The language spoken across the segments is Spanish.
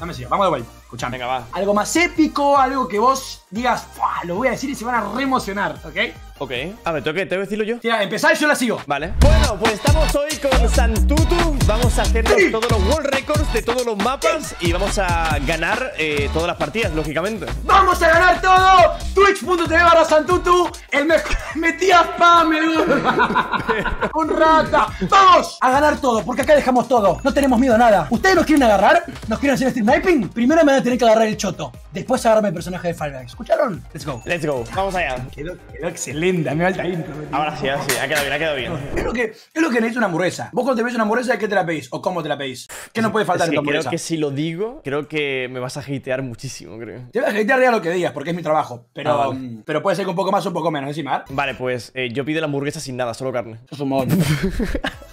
Dame sigo, vamos de vuelta. Escuchame. Venga, va. Algo más épico, algo que vos digas, "Fua, lo voy a decir y se van a reemocionar, ¿ok? Ok. A ver, ¿tengo que, tengo que decirlo yo? Tira, empezá y yo la sigo. Vale. Bueno, pues estamos hoy con Santutu. Vamos a hacernos Sí. todos los world records de todos los mapas y vamos a ganar eh, todas las partidas, lógicamente. ¡Vamos a ganar todo! Twitch.tv barra Santutu, el mejor. Metía spam. Un rata. ¡Vamos! A ganar todo, porque acá dejamos todo. No tenemos miedo a nada. ¿Ustedes nos quieren agarrar? ¿Nos quieren hacer sniping? Primero me van a tener que agarrar el choto. Después agarrarme el personaje de Guys. ¿Escucharon? Let's go. Let's go. Vamos allá. Quedó, quedó excelente, a mi alta intro. Ahora sí, ahora sí. Ha quedado bien, ha quedado bien. Es lo que, es lo que necesita una hamburguesa. Vos cuando te ves una hamburguesa, ¿qué te la pedís? ¿O cómo te la pedís? ¿Qué no puede faltar Es en que tu creo hamburguesa? que si lo digo, creo que me vas a hatear muchísimo, creo. Te voy a hatear diga lo que digas, porque es mi trabajo. Pero, Ah, vale. mm, pero puede ser que un poco más o un poco menos, encima. ¿eh? Vale, pues eh, yo pido la hamburguesa sin nada, solo carne. Eso es un mod.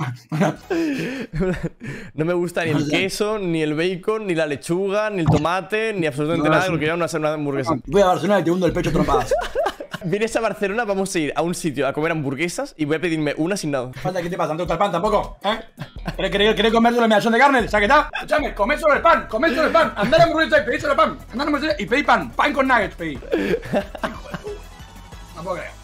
No me gusta ni el queso, ni el bacon, ni la lechuga, ni el tomate, ni absolutamente No, nada de lo que lleva una, una hamburguesa. Voy a Barcelona y te hundo el pecho trompadas. Vienes a Barcelona, vamos a ir a un sitio a comer hamburguesas y voy a pedirme una sin nada. Falta, ¿qué te pasa? ¿No te el pan tampoco? ¿Eh? ¿Querés, querés, querés comer solo la mediación de carne? ¿Ya que está? Escuchame, comé solo el pan, comé solo el pan. Andá a hamburguesa y pedí solo el pan. Andá a hamburguesa y pedí pan. Pan con nuggets pedí. No puedo creer.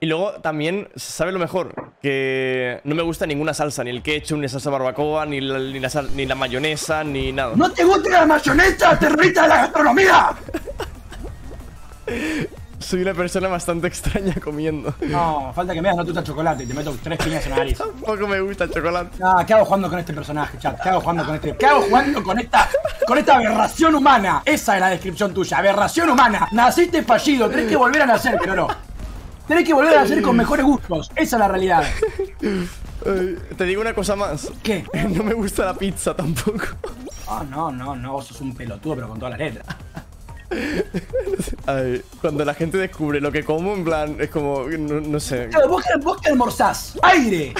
Y luego también, ¿sabes lo mejor? Que no me gusta ninguna salsa, ni el ketchup, ni la salsa barbacoa, ni la, ni la, sal- ni la mayonesa, ni nada. ¿No te gusta la mayonesa, terrorista de la gastronomía? Soy una persona bastante extraña comiendo. No, falta que me das, no te gusta el chocolate y te meto tres piñas en la nariz. Tampoco me gusta el chocolate. Ah, ¿qué hago jugando con este personaje, chat? ¿Qué hago jugando con este? ¿Qué hago jugando con esta, con esta aberración humana? Esa es la descripción tuya, aberración humana. Naciste fallido, tenés que volver a nacer, pero Tenés que volver a nacer con mejores gustos. Esa es la realidad. Te digo una cosa más. ¿Qué? No me gusta la pizza tampoco. Ah, no, no, no, vos sos un pelotudo, pero con todas las letras. Ay, cuando la gente descubre lo que como, en plan, es como, no, no sé. Claro, vos, vos que almorzás. ¡Aire!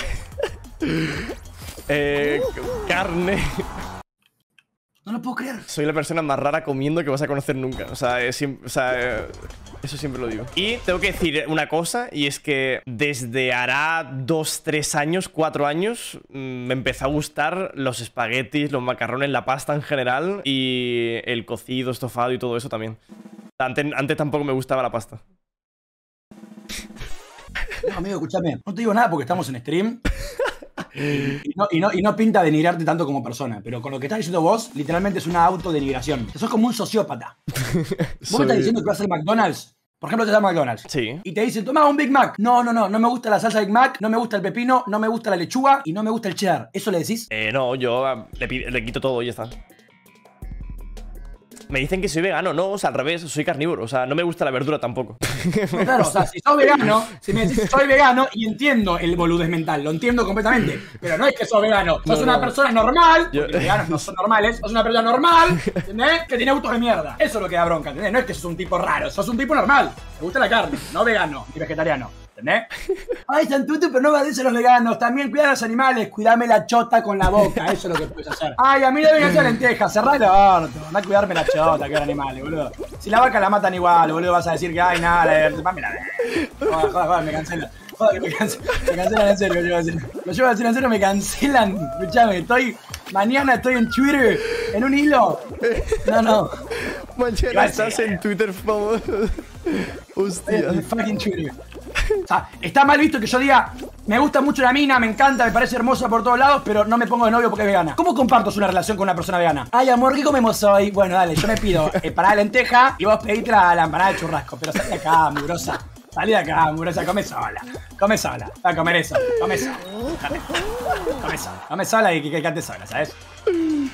Eh, carne. No lo puedo creer. Soy la persona más rara comiendo que vas a conocer nunca. O sea, es siem- o sea, eh, eso siempre lo digo. Y tengo que decir una cosa, y es que desde hará dos, tres años, cuatro años, mm, me empezó a gustar los espaguetis, los macarrones, la pasta en general, y el cocido, estofado y todo eso también. Antes, antes tampoco me gustaba la pasta. No, amigo, escúchame. No te digo nada porque estamos en stream. Y no, y, no, y no pinta denigrarte tanto como persona, pero con lo que estás diciendo vos, literalmente es una autodenigración. Sos como un sociópata. Vos me Soy- estás diciendo que vas al McDonald's. Por ejemplo, te vas a McDonald's. Sí. Y te dicen, toma un Big Mac. No, no, no, no me gusta la salsa Big Mac, no me gusta el pepino, no me gusta la lechuga y no me gusta el cheddar. ¿Eso le decís? Eh, no, yo ah, le, le quito todo y ya está. Me dicen que soy vegano, no, o sea, al revés, soy carnívoro, o sea, no me gusta la verdura tampoco. Claro, o sea, si sos vegano, si me decís soy vegano y entiendo el boludez mental, lo entiendo completamente. Pero no es que sos vegano, sos No, una no. persona normal, Yo- porque los veganos no son normales, sos una persona normal, ¿entendés? Que tiene autos de mierda. Eso es lo que da bronca, ¿entendés? No es que sos un tipo raro, sos un tipo normal. Te gusta la carne, no vegano ni vegetariano. ¿Entendés? Ay, Santuto, pero no me a los veganos. También cuida a los animales. Cuidame la chota con la boca. Eso es lo que puedes hacer. Ay, a mí no me hacer lentejas. Cerrá el orto. Anda a cuidarme la chota, que animales, boludo. Si la vaca la matan igual, boludo, vas a decir que, ay, nada, la mami la Joder, joder, joder, me. Joder, que me cancelan. Me cancelan en serio, lo llevo a decir. Lo llevo a decir en serio, me cancelan. Escuchame, estoy. Mañana estoy en Twitter, en un hilo. No, no. Mañana estás en Twitter, famoso. Estoy en Hostia. fucking Twitter. O sea, está mal visto que yo diga, me gusta mucho la mina, me encanta, me parece hermosa por todos lados, pero no me pongo de novio porque es vegana. ¿Cómo comparto una relación con una persona vegana? Ay, amor, ¿qué comemos hoy? Bueno, dale, yo me pido empanada de lenteja y vos pedite la, la empanada de churrasco. Pero salí de acá, mugrosa. Salí de acá, mugrosa, come sola. Come sola. Va a comer eso. Come sola. Come sola. Come sola y que, que cante sola, ¿sabes?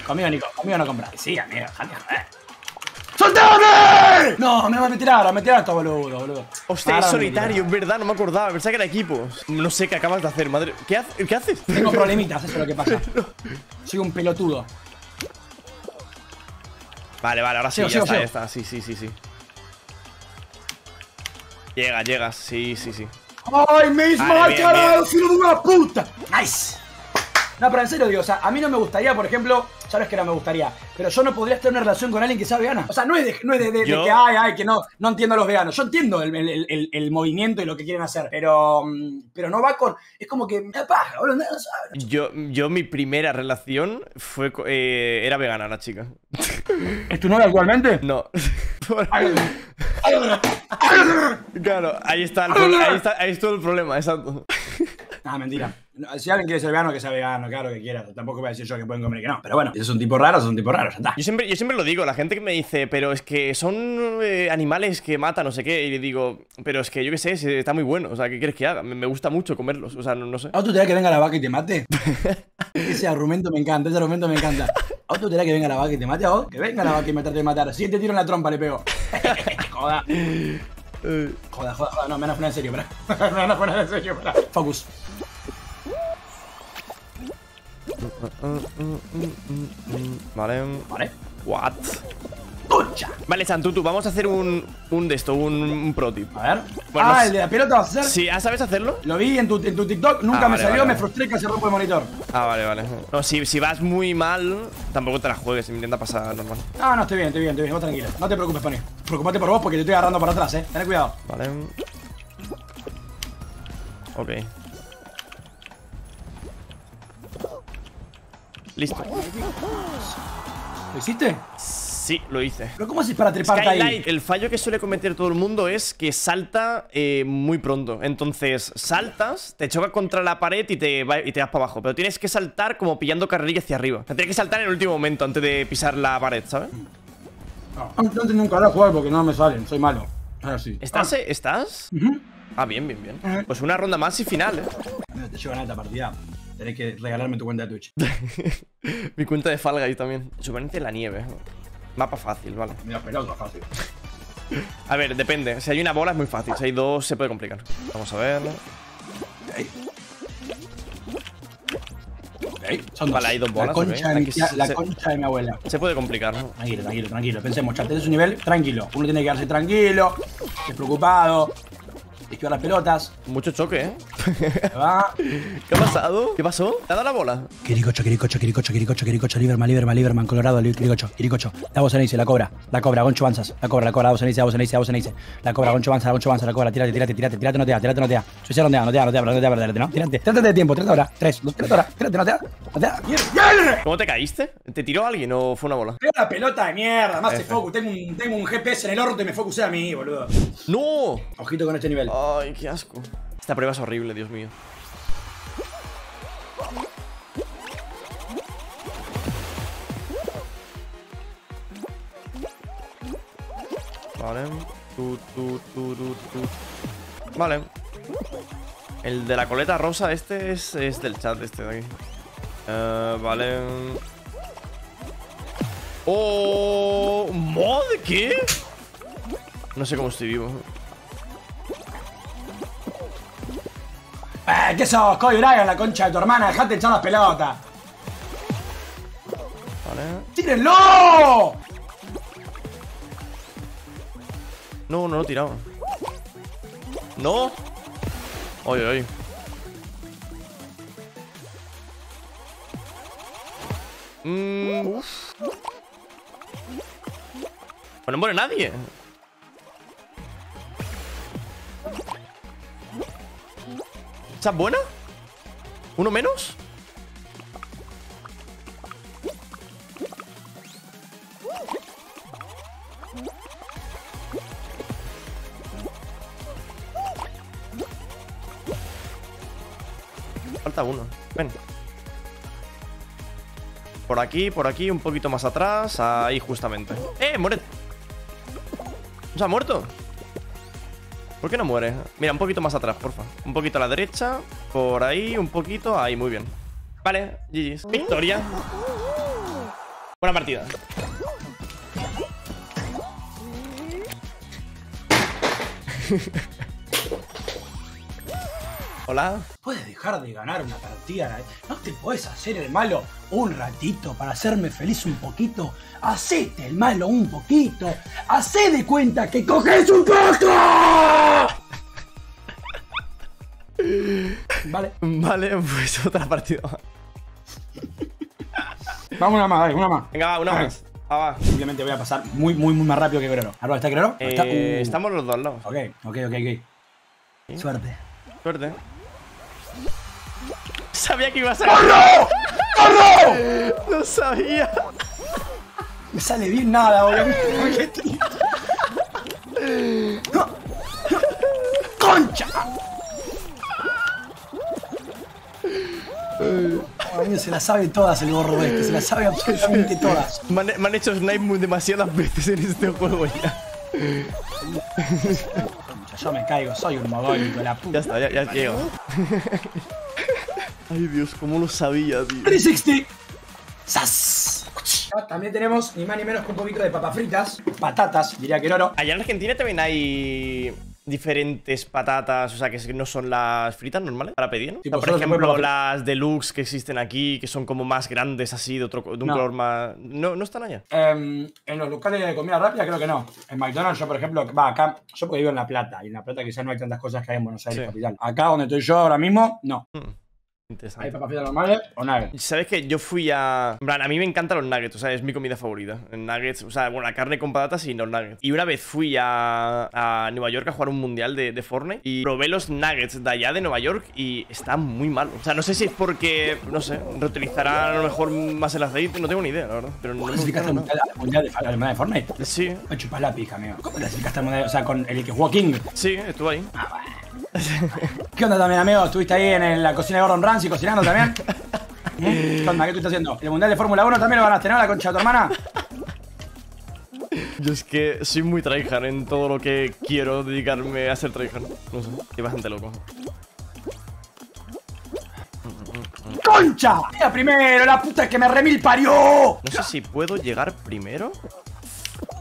Conmigo, Nico. Conmigo no compras. Sí, amigo, joder. ¡Soltame! No, me va a meter ahora, me meter todo boludo, boludo. Hostia, es me solitario, es verdad, no me acordaba. Pensaba que era equipo. No sé qué acabas de hacer, madre. ¿Qué, hace- ¿qué haces? Tengo problemitas, eso es lo que pasa. Soy un pelotudo. Vale, vale, ahora sí, Sigo, ya sigo, está, sigo. ya está. Sí, sí, sí, sí. Llega, llegas, sí, sí, sí. ¡Ay, Vale, carajo, bien. filo de una puta! ¡Nice! No, pero en serio digo, o sea, a mí no me gustaría, por ejemplo, ya ves que no me gustaría, pero yo no podría tener una relación con alguien que sea vegana. O sea, no es de, no es de, de- de Yo- que, ay, ay, que no, no entiendo a los veganos. Yo entiendo el, el- el- el movimiento y lo que quieren hacer, pero, mm, pero no va con. Es como que me da paja, boludo, no sabes. Yo, yo mi primera relación fue... co- eh, era vegana la chica. ¿Es tu novia actualmente? No. Claro, ahí está, ahí está, ahí está el problema, exacto. Ah, mentira. Si alguien quiere ser vegano, que sea vegano, claro que quiera. Tampoco voy a decir yo que pueden comer y que no. Pero bueno, si es un tipo raro, es un tipo raro, ya está. Yo siempre, yo siempre lo digo, la gente que me dice, pero es que son eh, animales que matan, no sé qué, y le digo, pero es que yo qué sé, si está muy bueno, o sea, ¿qué quieres que haga? Me, me gusta mucho comerlos, o sea, no, no sé. ¿A tú te que venga la vaca y te mate? ese argumento me encanta, ese argumento me encanta. ¿A tú te que venga la vaca y te mate a vos? Que venga la vaca y me trate de matar. Si te tiro en la trompa, le pego. joda. Joda, joda, joda. No, me van a poner en serio, pará. me van a poner en serio, pará. Focus. Vale. Vale. What? ¡Concha! Vale, Santutu, vamos a hacer un, un de esto, un, un pro tip. A ver. Bueno, ah, el de la pelota vas a hacer. Sí, ¿ah, ¿sabes hacerlo? Lo vi en tu, en tu TikTok, nunca Ah, me vale, salió, vale, me vale. frustré y casi rompo el monitor. Ah, vale, vale. No, si, si vas muy mal, tampoco te la juegues, intenta pasar normal. No, no, estoy bien, estoy bien, estoy bien, vos tranquilo. No te preocupes, Pony. Preocupate por vos porque te estoy agarrando para atrás, eh. Ten cuidado. Vale. Ok. Listo. ¿Lo hiciste? Sí, lo hice. ¿Pero cómo haces para treparte ahí? El fallo que suele cometer todo el mundo es que salta eh, muy pronto. Entonces, saltas, te choca contra la pared y te, va- y te vas para abajo. Pero tienes que saltar como pillando carrerilla hacia arriba. O sea, tienes que saltar en el último momento antes de pisar la pared, ¿sabes? No, no entiendo un carajo jugar porque no me salen, soy malo. Ahora sí. ¿Estás? eh? ¿Estás? Ujú. Ah, bien, bien, bien. Ajá. Pues una ronda más y final, ¿eh? Te llevan a esta partida. Tenés que regalarme tu cuenta de Twitch. Mi cuenta de Fall Guys también. En la nieve. Mapa fácil, vale. Mira, pelota fácil. A ver, depende. Si hay una bola es muy fácil. Si hay dos, se puede complicar. Vamos a verlo. Ok, son Vale, hay dos bolas, La concha, de, mi Aquí tía- se- la se- concha de mi abuela. Se puede complicar, ¿no? Tranquilo, tranquilo, tranquilo. Pensemos, ya tenés un nivel tranquilo. Uno tiene que quedarse tranquilo, despreocupado, esquivar las pelotas. Mucho choque, ¿eh? Va. ¿Qué ha pasado? ¿Qué pasó? ¿Te ha dado la bola? Quiricocho, Quiricocho, Quiricocho, Quiricocho, Quiricocho, Liberman, Liberman, Liberman, Colorado, Li- Quiricocho, Quiricocho. La voz la cobra, la cobra, Goncho Banzas, la cobra, la cobra, la voz la voz la voz La cobra, Goncho Banzas, Goncho Banzas, la cobra, tírate, tírate, tírate, tírate, no te da, tírate, no te da. Suicida, no te da, no te da, no te da, no te da, no te da, no Tírate, tírate de tiempo, tírate ahora. Tres, dos, tírate ahora, tírate, no te da, no te. ¿Cómo te caíste? ¿Te tiró alguien o fue una bola? Tengo una pelota de mierda, más se focus. Tengo un, tengo un GPS en el orto y me focusé a mí, boludo. ¡No! Ojito con este nivel. Ay, qué asco. Esta prueba es horrible, Dios mío. Vale. Tu, tu, tu. Vale. El de la coleta rosa, este es, es del chat, este de aquí. Eh, vale. ¡Oh! ¿Mod? ¿Qué? No sé cómo estoy vivo. ¿Qué sos? Kobe Bryant, la concha de tu hermana. Dejate de echar las pelotas. Vale. ¡Tírenlo! No, no lo tiraba. ¡No! ¡Ay, ay! Mm, uf. Pues no muere nadie. ¿Esa es buena? ¿Uno menos? Falta uno. Ven. Por aquí, por aquí, un poquito más atrás. Ahí justamente. ¡Eh! ¡Muere! ¿No se ha muerto? ¿Por qué no muere? Mira, un poquito más atrás, porfa. Un poquito a la derecha. Por ahí, un poquito. Ahí, muy bien. Vale, GG's. Victoria. Buena partida. Hola. ¿Puedes dejar de ganar una partida? ¿No te puedes hacer el malo un ratito para hacerme feliz un poquito? Hacete el malo un poquito. Hacé de cuenta que coges un poco. Vale. Vale, pues otra partida. Vamos una más, dale, una más. Venga, va, una más. Ah, va. Simplemente voy a pasar muy, muy, muy más rápido que Grero. ¿Ahora está Grero? Eh, Está- uh. Estamos los dos al lado. Ok, ok, ok, ok. Suerte. Suerte. Sabía que ibas a. ¡Corro! ¡Corro! No sabía. Me sale bien nada, boludo. ¡Concha! Se las sabe todas el gorro este, se las sabe absolutamente todas. Me han, me han hecho snipe demasiadas veces en este juego ya. Concha, Yo me caigo, soy un mogólico, la Ya puta. está, ya, ya llego. Ay, Dios, cómo lo sabía, tío. 360. ¡Sas! También tenemos ni más ni menos que un poquito de papas fritas, patatas, diría que oro. Allá en Argentina también hay diferentes patatas, o sea, que no son las fritas normales para pedir, ¿no? O sea, Tipo, por ejemplo, las deluxe que existen aquí, que son como más grandes así, de, otro, de un No. color más... No, no están allá. Em, en los locales de comida rápida creo que no. En McDonald's yo, por ejemplo, va acá, yo porque vivo en La Plata, y en La Plata quizás no hay tantas cosas que hay en Buenos Aires, Sí. capital. Acá donde estoy yo ahora mismo, no. Hmm, Hay Interesante. papas fritas normales o nuggets. ¿Sabes que Yo fui a... en plan, a mí me encantan los nuggets, o sea, es mi comida favorita. Nuggets, o sea, bueno, la carne con patatas y los nuggets. Y una vez fui a, a Nueva York a jugar un mundial de, de Fortnite y probé los nuggets de allá de Nueva York y están muy malos. O sea, no sé si es porque, no sé, reutilizarán a lo mejor más el aceite, no tengo ni idea, la verdad. Pero no ¿Clasificaste nada. al mundial de, mundial de Fortnite? Sí, Me chupas la pija, amigo. ¿Cómo clasificaste al mundial? O sea, con el que jugó King. sí, estuve ahí. ¿Qué onda también, amigo? ¿Estuviste ahí en la cocina de Gordon Ramsay cocinando también? ¿Eh? ¿Qué onda? ¿Qué tú estás haciendo? ¿El mundial de Fórmula 1 también lo ganaste, no? ¿La concha de tu hermana? Yo es que soy muy tryhard en todo lo que quiero dedicarme a ser tryhard. No sé, estoy bastante loco. ¡Concha! Mira primero, la puta que me remil parió. No sé si puedo llegar primero.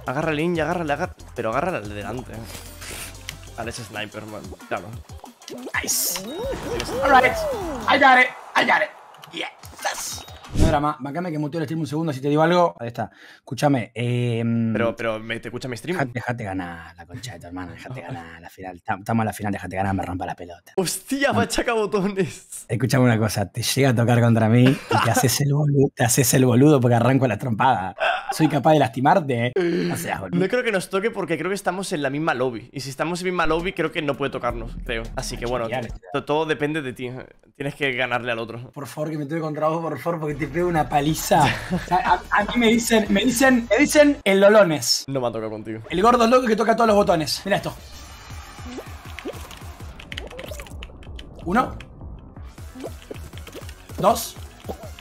Agarra el ninja, agárrale, agárrale. Pero agárrale al de delante. Al ese sniper, man. Claro. Nice. Alright. I got it. I got it. Yes. No drama. Bacame que muteo el stream un segundo si te digo algo. Ahí está. Escúchame. Eh, Pero, pero, ¿me te escucha mi stream? Dejate, dejate ganar la concha de tu hermana. Dejate ganar la final. Tam- Estamos en la final. Dejate ganar. Me rompa la pelota. ¡Hostia, machaca botones! Escúchame una cosa. Te llega a tocar contra mí y te haces el boludo. Te haces el boludo porque arranco la trompada. Soy capaz de lastimarte. ¿eh? No seas boludo. No creo que nos toque porque creo que estamos en la misma lobby. Y si estamos en la misma lobby, creo que no puede tocarnos, creo. Así que bueno, todo depende de ti. Tienes que ganarle al otro. Por favor, que me toque contra vos, por favor, porque te pego una paliza. O sea, a, a mí me dicen, me dicen, me dicen el Lolones. No me ha tocado contigo. El gordo loco que toca todos los botones. Mira esto. Uno. Dos.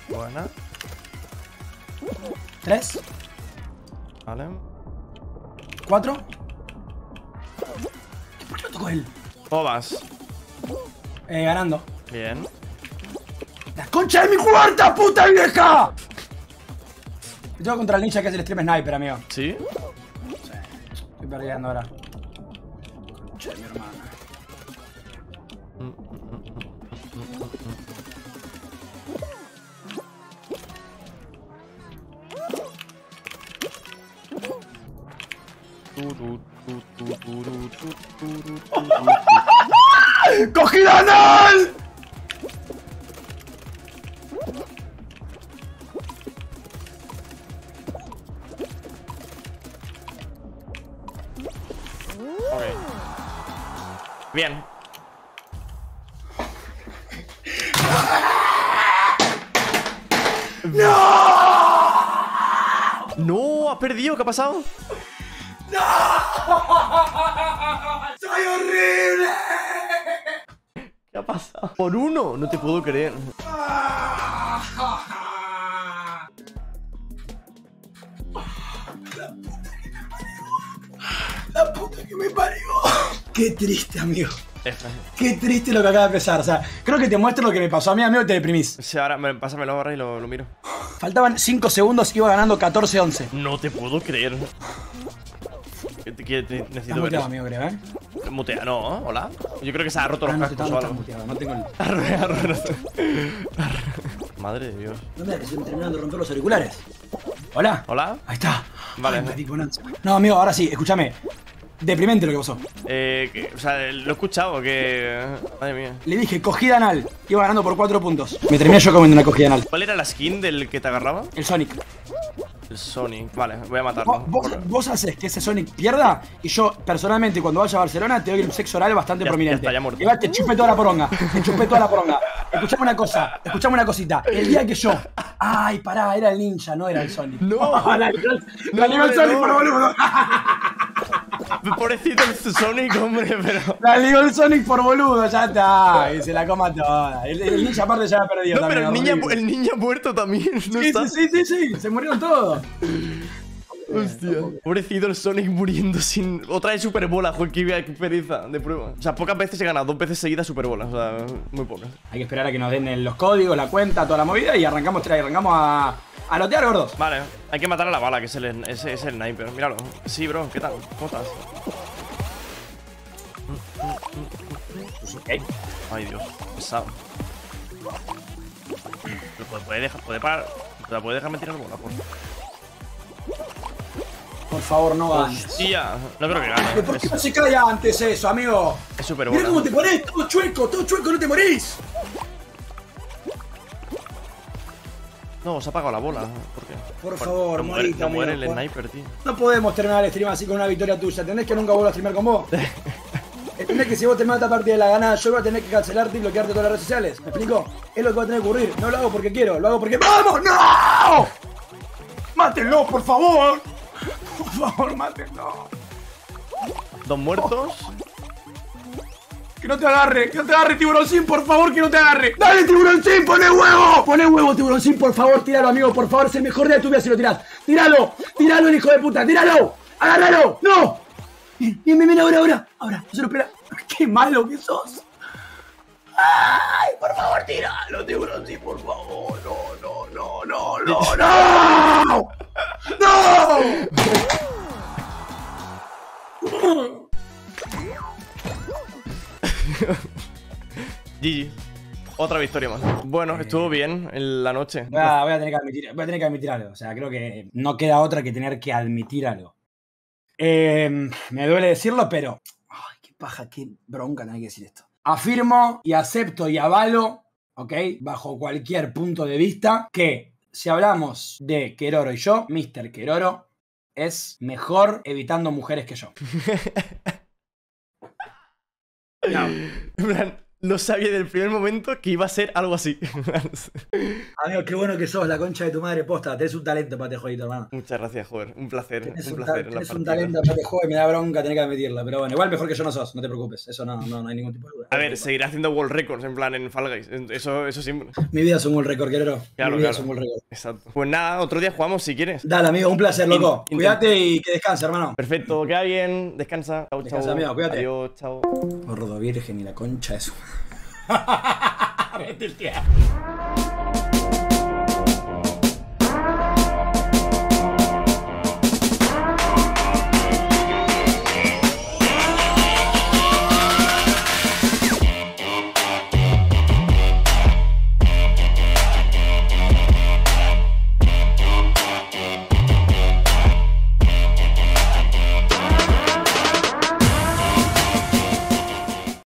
Buena. Tres. Vale. Cuatro. ¿Por qué lo tocó él? ¿Cómo vas? Eh, ganando. Bien. ¡La concha de mi cuarta, puta vieja! Tengo contra el ninja que es el stream sniper, amigo. ¿Sí? Estoy perdiendo ahora. ¡Cogida anal! Ok. Bien. ¡No! ¡No! ¡Ha perdido! ¿Qué ha pasado? ¡Soy horrible! ¿Qué ha pasado? Por uno, no te puedo creer. La puta que me parió. Qué triste, amigo. Qué triste lo que acaba de pasar. O sea, creo que te muestro lo que me pasó a mí, amigo, y te deprimís. Sí, ahora, me- pásamelo ahora y lo, lo miro. Faltaban 5 segundos, iba ganando 14-11. No te puedo creer. Que necesito ver muteado, amigo, creo, ¿eh? Mutea, no, hola. Yo creo que se ha roto Ah, los cascos o algo. no tengo. Madre de Dios. No, mira, que se me terminaron de romper los auriculares. ¿Hola? ¿Hola? Ahí está. Vale. Ay. No, amigo, ahora sí, escúchame. Deprimente lo que pasó. Eh, que- o sea, lo he escuchado, que... Madre mía. Le dije cogida anal. Iba ganando por 4 puntos. Me terminé yo comiendo una cogida anal. ¿Cuál era la skin del que te agarraba? El Sonic. El Sonic. Vale, voy a matarlo. vos, vos haces que ese Sonic pierda y yo, personalmente, cuando vaya a Barcelona, te doy un sexo oral bastante Ya- prominente. ya está, ya muerto. Igual te chupé toda la poronga. Te chupé toda la poronga. Escuchame una cosa, escuchame una cosita. El día que yo. Ay, pará, era el ninja, no era el Sonic. No. la, No, hombre, Sonic no. por boludo. Pobrecito el Sonic, hombre, pero... La ligó el Sonic por boludo, ya está. Y se la coma toda. El, el ninja aparte ya ha perdido No, pero el horrible. el niño muerto también, ¿no Sí, está? sí, sí, sí, sí, se murieron todos. Hostia. Pobrecito el Sonic muriendo sin... Otra vez Super Bola, joder, qué qué pereza de prueba. O sea, pocas veces he ganado, dos veces seguidas Super Bola. O sea, muy pocas. Hay que esperar a que nos den los códigos, la cuenta, toda la movida y arrancamos, arrancamos a, a lotear, gordos. Vale, hay que matar a la bala, que es el, es, es el sniper. Míralo. Sí, bro, ¿qué tal? ¿Cómo estás? Ay, Dios, pesado. Pero puede, puede dejar, puede parar. puede dejarme tirar bola, por Por favor, no ganes. Hostia, no creo que gane. ¿Por qué Es, no se cae antes eso, amigo? es super Mira cómo te pones, todo chueco, todo chueco, no te morís. No, se ha apagado la bola. ¿Por qué? Por favor, no muere, no muere el amigo. sniper, tío. No podemos terminar el stream así con una victoria tuya. ¿Entendés que nunca vuelvo a streamear con vos? ¿Entendés que si vos terminás esta partida de la ganada, yo voy a tener que cancelarte y bloquearte todas las redes sociales? ¿Me explico? Es lo que va a tener que ocurrir. No lo hago porque quiero, lo hago porque. ¡Vamos! ¡No! ¡Mátenlo, por favor! Por favor, mátenlo. Dos muertos. Que no te agarre, que no te agarre, tiburoncín, por favor, que no te agarre. ¡Dale, tiburoncín, poné huevo! Poné huevo, tiburoncín, por favor, tíralo, amigo, por favor, es el mejor día de tu vida si lo tirás. ¡Tíralo! ¡Tíralo, el hijo de puta! ¡Tíralo! ¡Agárralo! ¡No! Bien, bien, bien, ahora, ahora, ahora, no se lo espera. ¡Qué malo que sos! ¡Ay, por favor, tíralo, tiburoncín, por favor! ¡No, no, no, no, no, no! ¡No! GG. Otra victoria más. Bueno, estuvo bien en la noche. Voy a, voy a tener que admitir, voy a tener que admitir algo. O sea, creo que no queda otra que tener que admitir algo. Eh, me duele decirlo, pero. Ay, qué paja, qué bronca tener que decir esto. Afirmo y acepto y avalo, ¿ok? Bajo cualquier punto de vista, que si hablamos de Keroro y yo, Mr. Keroro es mejor evitando mujeres que yo. No. En plan, no sabía del primer momento que iba a ser algo así. Amigo, qué bueno que sos, la concha de tu madre posta. Tenés un talento para este jueguito, hermano. Muchas gracias, joder. Un placer. Tenés un placer. un talento para este juego y me da bronca tener que admitirlo. Pero bueno, igual mejor que yo no sos, no te preocupes. Eso no, no, no hay ningún tipo de duda. A ver, seguiré haciendo world records en plan en Fall Guys. Eso, eso siempre. Mi vida es un world record, querero. Claro, Mi vida claro. es un world record. Exacto. Pues nada, otro día jugamos si quieres. Dale, amigo, un placer, loco. In- Cuídate y que descanse, hermano. Perfecto, queda bien. Descansa. Chao, Descansa, chao. amigo, cuídate. Adiós, chao. Gordo virgen y la concha de su. Red del teatro.